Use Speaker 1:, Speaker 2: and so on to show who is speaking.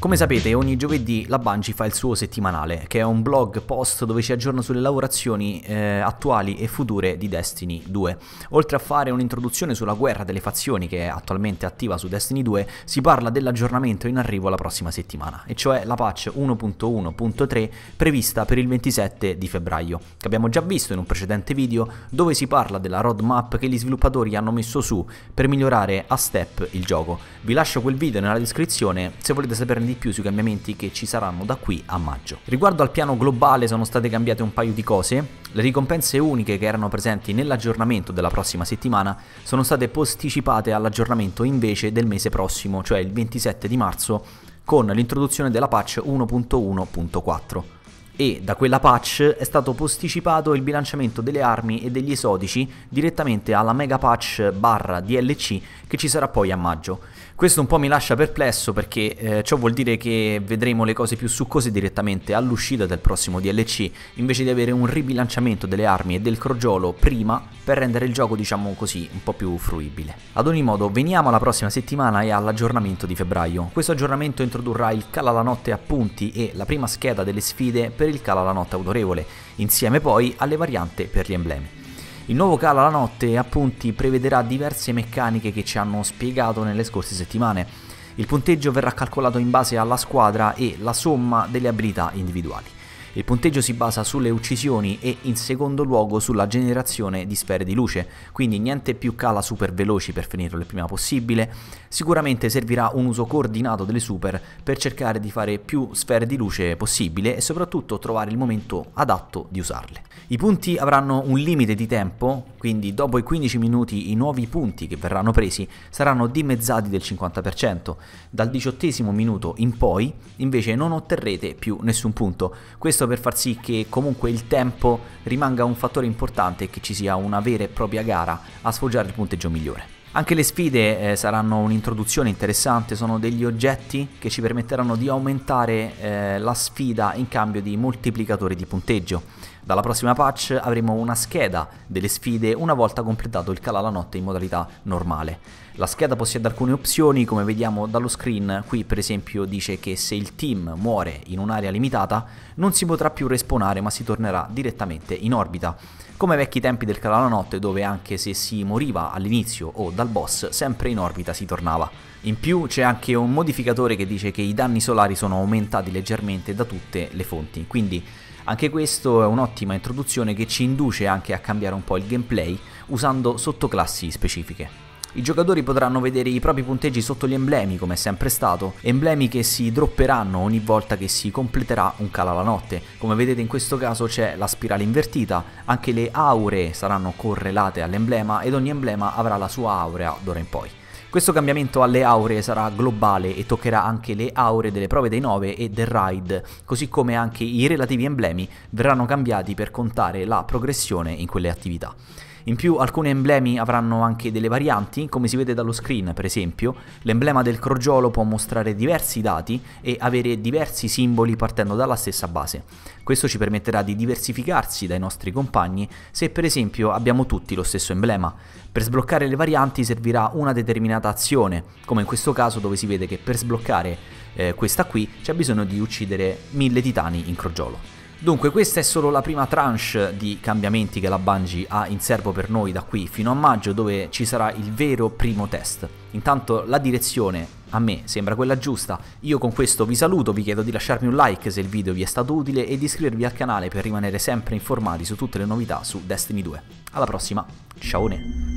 Speaker 1: Come sapete ogni giovedì la Bungie fa il suo settimanale, che è un blog post dove ci aggiorna sulle lavorazioni eh, attuali e future di Destiny 2. Oltre a fare un'introduzione sulla guerra delle fazioni che è attualmente attiva su Destiny 2, si parla dell'aggiornamento in arrivo la prossima settimana, e cioè la patch 1.1.3 prevista per il 27 di febbraio, che abbiamo già visto in un precedente video dove si parla della roadmap che gli sviluppatori hanno messo su per migliorare a step il gioco. Vi lascio quel video nella descrizione se volete saperne di più sui cambiamenti che ci saranno da qui a maggio. Riguardo al piano globale sono state cambiate un paio di cose, le ricompense uniche che erano presenti nell'aggiornamento della prossima settimana sono state posticipate all'aggiornamento invece del mese prossimo, cioè il 27 di marzo, con l'introduzione della patch 1.1.4 e da quella patch è stato posticipato il bilanciamento delle armi e degli esodici direttamente alla mega patch barra DLC che ci sarà poi a maggio. Questo un po' mi lascia perplesso perché eh, ciò vuol dire che vedremo le cose più succose direttamente all'uscita del prossimo DLC, invece di avere un ribilanciamento delle armi e del crogiolo prima per rendere il gioco, diciamo così, un po' più fruibile. Ad ogni modo, veniamo alla prossima settimana e all'aggiornamento di febbraio. Questo aggiornamento introdurrà il Cala la notte a punti e la prima scheda delle sfide per il Cala la notte autorevole, insieme poi alle varianti per gli emblemi. Il nuovo Cala la notte appunti prevederà diverse meccaniche che ci hanno spiegato nelle scorse settimane. Il punteggio verrà calcolato in base alla squadra e la somma delle abilità individuali. Il punteggio si basa sulle uccisioni e in secondo luogo sulla generazione di sfere di luce, quindi niente più cala super veloci per finirlo il prima possibile, sicuramente servirà un uso coordinato delle super per cercare di fare più sfere di luce possibile e soprattutto trovare il momento adatto di usarle. I punti avranno un limite di tempo, quindi dopo i 15 minuti i nuovi punti che verranno presi saranno dimezzati del 50%, dal diciottesimo minuto in poi invece non otterrete più nessun punto, questo per far sì che comunque il tempo rimanga un fattore importante e che ci sia una vera e propria gara a sfoggiare il punteggio migliore. Anche le sfide eh, saranno un'introduzione interessante, sono degli oggetti che ci permetteranno di aumentare eh, la sfida in cambio di moltiplicatori di punteggio. Dalla prossima patch avremo una scheda delle sfide una volta completato il cala la notte in modalità normale. La scheda possiede alcune opzioni, come vediamo dallo screen, qui per esempio dice che se il team muore in un'area limitata non si potrà più respawnare ma si tornerà direttamente in orbita, come ai vecchi tempi del cala la notte dove anche se si moriva all'inizio o dal boss sempre in orbita si tornava. In più c'è anche un modificatore che dice che i danni solari sono aumentati leggermente da tutte le fonti, quindi anche questo è un'ottima introduzione che ci induce anche a cambiare un po' il gameplay usando sottoclassi specifiche. I giocatori potranno vedere i propri punteggi sotto gli emblemi, come è sempre stato, emblemi che si dropperanno ogni volta che si completerà un cala la notte. Come vedete in questo caso c'è la spirale invertita, anche le auree saranno correlate all'emblema ed ogni emblema avrà la sua aurea d'ora in poi. Questo cambiamento alle auree sarà globale e toccherà anche le auree delle prove dei 9 e del raid, così come anche i relativi emblemi verranno cambiati per contare la progressione in quelle attività. In più alcuni emblemi avranno anche delle varianti, come si vede dallo screen per esempio, l'emblema del crogiolo può mostrare diversi dati e avere diversi simboli partendo dalla stessa base. Questo ci permetterà di diversificarsi dai nostri compagni se per esempio abbiamo tutti lo stesso emblema. Per sbloccare le varianti servirà una determinata azione, come in questo caso dove si vede che per sbloccare eh, questa qui c'è bisogno di uccidere mille titani in crogiolo. Dunque questa è solo la prima tranche di cambiamenti che la Bungie ha in serbo per noi da qui fino a maggio dove ci sarà il vero primo test. Intanto la direzione a me sembra quella giusta, io con questo vi saluto, vi chiedo di lasciarmi un like se il video vi è stato utile e di iscrivervi al canale per rimanere sempre informati su tutte le novità su Destiny 2. Alla prossima, ciao!